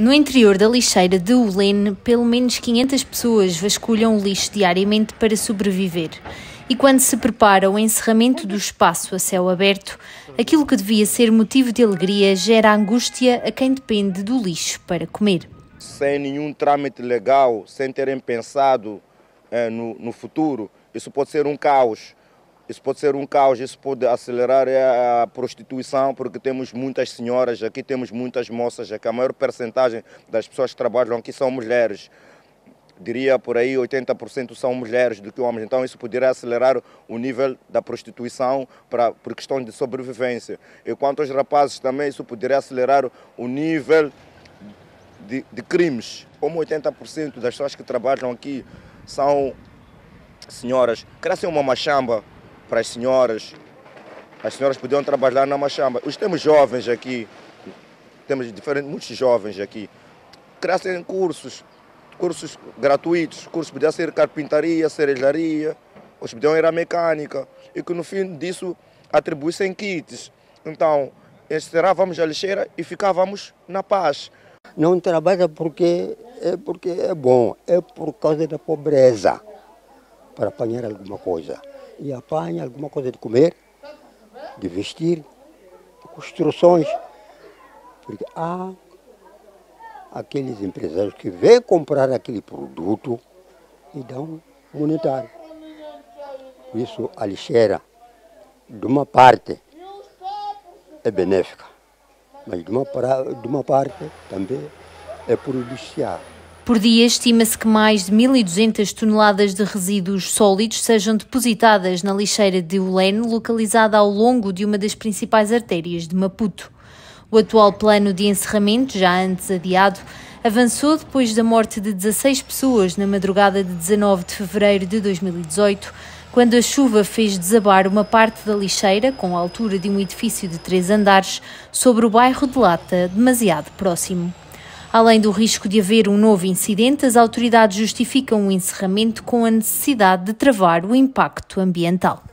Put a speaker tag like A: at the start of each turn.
A: No interior da lixeira de Ulene, pelo menos 500 pessoas vasculham o lixo diariamente para sobreviver. E quando se prepara o encerramento do espaço a céu aberto, aquilo que devia ser motivo de alegria gera angústia a quem depende do lixo para comer.
B: Sem nenhum trâmite legal, sem terem pensado eh, no, no futuro, isso pode ser um caos isso pode ser um caos, isso pode acelerar a prostituição, porque temos muitas senhoras aqui, temos muitas moças aqui. A maior percentagem das pessoas que trabalham aqui são mulheres. Diria por aí 80% são mulheres do que homens. Então isso poderia acelerar o nível da prostituição para, por questão de sobrevivência. E quanto aos rapazes também, isso poderia acelerar o nível de, de crimes. Como 80% das pessoas que trabalham aqui são senhoras, crescem uma machamba para as senhoras. As senhoras podiam trabalhar na machamba. Os temos jovens aqui, temos diferentes, muitos jovens aqui. Crescem cursos, cursos gratuitos, cursos podiam ser carpintaria, cerejaria, outros podiam ir à mecânica, e que no fim disso atribuíssem kits. Então, encerrávamos a lixeira e ficávamos na paz.
C: Não trabalha porque é, porque é bom, é por causa da pobreza, para apanhar alguma coisa e apanha alguma coisa de comer, de vestir, construções. Porque há aqueles empresários que vêm comprar aquele produto e dão monetário. Isso a lixeira, de uma parte, é benéfica, mas de uma, de uma parte também é prejudicial.
A: Por dia, estima-se que mais de 1.200 toneladas de resíduos sólidos sejam depositadas na lixeira de Ulene, localizada ao longo de uma das principais artérias de Maputo. O atual plano de encerramento, já antes adiado, avançou depois da morte de 16 pessoas na madrugada de 19 de fevereiro de 2018, quando a chuva fez desabar uma parte da lixeira, com a altura de um edifício de três andares, sobre o bairro de Lata, demasiado próximo. Além do risco de haver um novo incidente, as autoridades justificam o encerramento com a necessidade de travar o impacto ambiental.